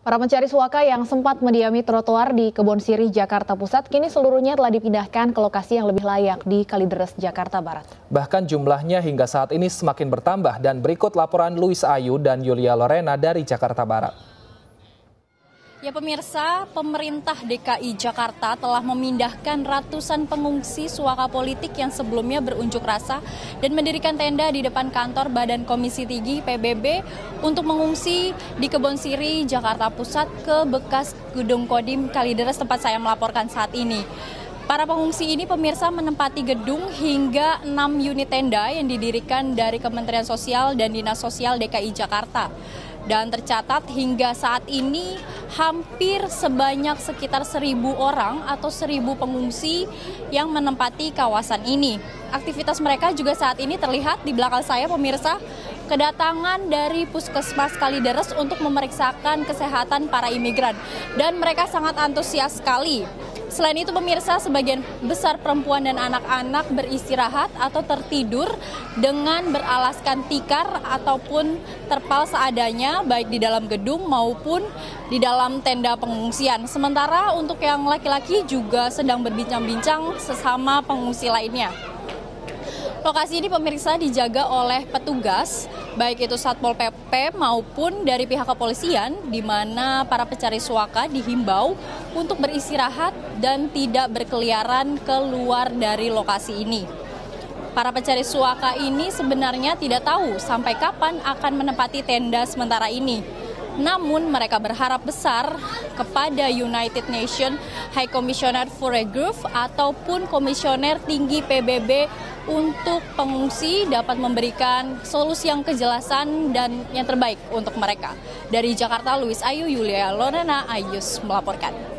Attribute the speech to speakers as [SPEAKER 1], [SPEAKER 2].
[SPEAKER 1] Para pencari suaka yang sempat mendiami trotoar di Kebon Sirih, Jakarta Pusat, kini seluruhnya telah dipindahkan ke lokasi yang lebih layak di Kalideres, Jakarta Barat.
[SPEAKER 2] Bahkan jumlahnya hingga saat ini semakin bertambah dan berikut laporan Luis Ayu dan Yulia Lorena dari Jakarta Barat.
[SPEAKER 3] Ya pemirsa, pemerintah DKI Jakarta telah memindahkan ratusan pengungsi suaka politik yang sebelumnya berunjuk rasa dan mendirikan tenda di depan kantor Badan Komisi Tinggi PBB untuk mengungsi di Kebon Siri, Jakarta Pusat ke bekas Gedung Kodim Kalideres tempat saya melaporkan saat ini. Para pengungsi ini pemirsa menempati gedung hingga 6 unit tenda yang didirikan dari Kementerian Sosial dan Dinas Sosial DKI Jakarta. Dan tercatat hingga saat ini hampir sebanyak sekitar seribu orang atau seribu pengungsi yang menempati kawasan ini. Aktivitas mereka juga saat ini terlihat di belakang saya pemirsa kedatangan dari Puskesmas Kalideres untuk memeriksakan kesehatan para imigran dan mereka sangat antusias sekali Selain itu pemirsa sebagian besar perempuan dan anak-anak beristirahat atau tertidur dengan beralaskan tikar ataupun terpal seadanya baik di dalam gedung maupun di dalam tenda pengungsian. Sementara untuk yang laki-laki juga sedang berbincang-bincang sesama pengungsi lainnya. Lokasi ini pemirsa dijaga oleh petugas, baik itu Satpol PP maupun dari pihak kepolisian, di mana para pencari suaka dihimbau untuk beristirahat dan tidak berkeliaran keluar dari lokasi ini. Para pencari suaka ini sebenarnya tidak tahu sampai kapan akan menempati tenda sementara ini. Namun mereka berharap besar kepada United Nations High Commissioner for Regroup ataupun Komisioner Tinggi PBB untuk pengungsi dapat memberikan solusi yang kejelasan dan yang terbaik untuk mereka. Dari Jakarta, Luis Ayu, Yulia Lorena, Ayus melaporkan.